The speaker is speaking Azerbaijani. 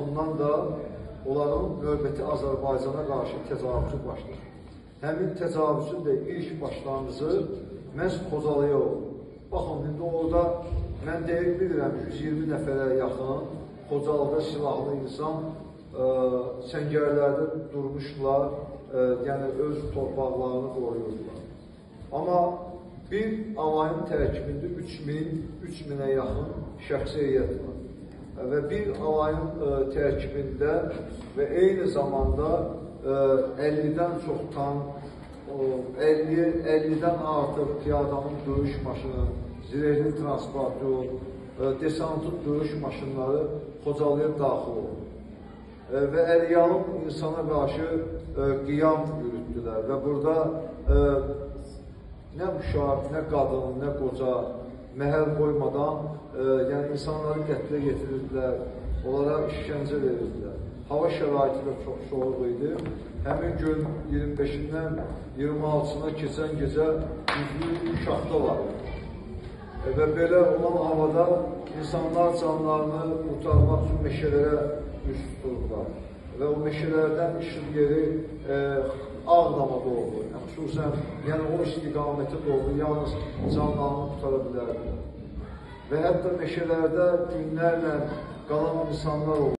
baxımdan da onların növbəti Azərbaycana qarşı təcavüzü başlayır. Həmin təcavüzün də ilk başlanğıcı məhz Xocalıya oldu. Baxın, indi orada mən deyib bilirəm 120 nəfərə yaxın Xocalıda silahlı insan ə, səngərlərdə durmuşlar, ə, yəni öz torpaqlarını qoruyurdular. Amma bir alayın tərkibində 3000, 3000-ə yaxın şəxsi heyət var. Və bir alayın ə, tərkibində və eyni zamanda ə, 50-dən çox tank, 50 50-dən artıq piyadanın döyüş maşını, zirehli transportyor, ə, desantlı döyüş maşınları Xocalıya daxil oldu. Ə, Və Əliyalın insana qarşı ə, qiyam yürütdülər və burada ə, nə uşaq, nə qadın, nə qoca məhəl qoymadan ə, yəni insanları qətlə yetirirdilər, onlara işgəncə verirdilər. Hava şəraiti də çox soğuq idi. Həmin gün 25-dən 26-sına keçən gecə güclü şaxta var. E, Və belə olan havada insanlar canlarını qurtarmaq üçün meşələrə üst. Və o meşələrdən işin yeri e, Ağdama doğru, yəni, xüsusən yəni o istiqamətə doğru yalnız canlarını qurtara bilərdilər. Və hətta meşələrdə günlərlə qalan insanlar oldu.